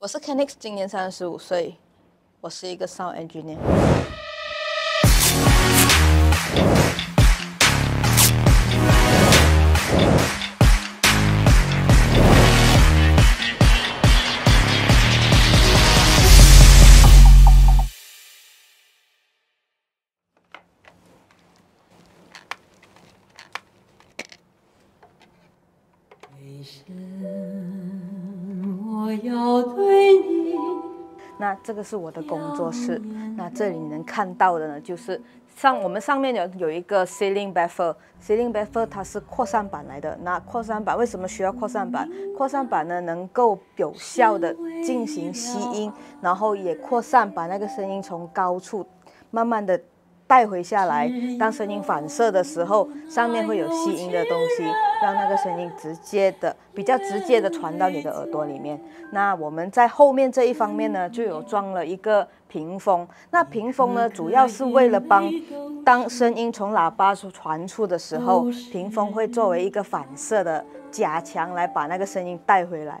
我是 Kenix，今年三十五岁，我是一个 sound engineer。为什么要对你？那这个是我的工作室，那这里你能看到的呢，就是上我们上面有有一个 ceiling buffer，ceiling buffer 它是扩散板来的。那扩散板为什么需要扩散板？扩散板呢能够有效的进行吸音，然后也扩散把那个声音从高处慢慢的带回下来。当声音反射的时候，上面会有吸音的东西，让那个声音直接的、比较直接的传到你的耳朵里面。那我们在后面这一方面呢，就有装了一个屏风。那屏风呢，主要是为了帮当声音从喇叭处传出的时候，屏风会作为一个反射的加强，来把那个声音带回来。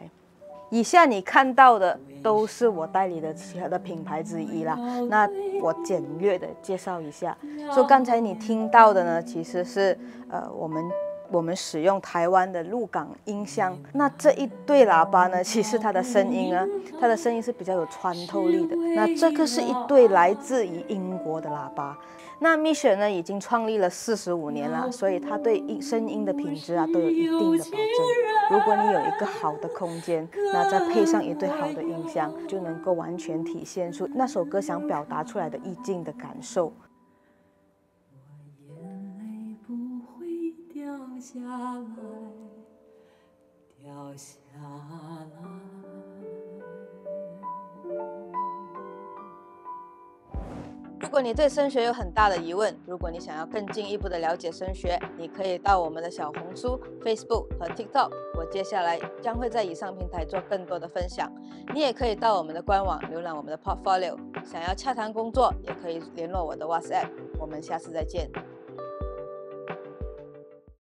以下你看到的都是我代理的其他的品牌之一啦。那我简略的介绍一下，就刚才你听到的呢，其实是呃我们我们使用台湾的鹿港音箱。那这一对喇叭呢，其实它的声音啊，它的声音是比较有穿透力的。那这个是一对来自于英国的喇叭。那 Mission 呢，已经创立了四十五年了，所以它对音声音的品质啊都有一定的保证。如果你有一个好的空间，那再配上一对好的音箱，就能够完全体现出那首歌想表达出来的意境的感受。下来，掉下来。如果你对升学有很大的疑问，如果你想要更进一步的了解升学，你可以到我们的小红书、Facebook 和 TikTok，我接下来将会在以上平台做更多的分享。你也可以到我们的官网浏览我们的 portfolio，想要洽谈工作，也可以联络我的 WhatsApp。我们下次再见。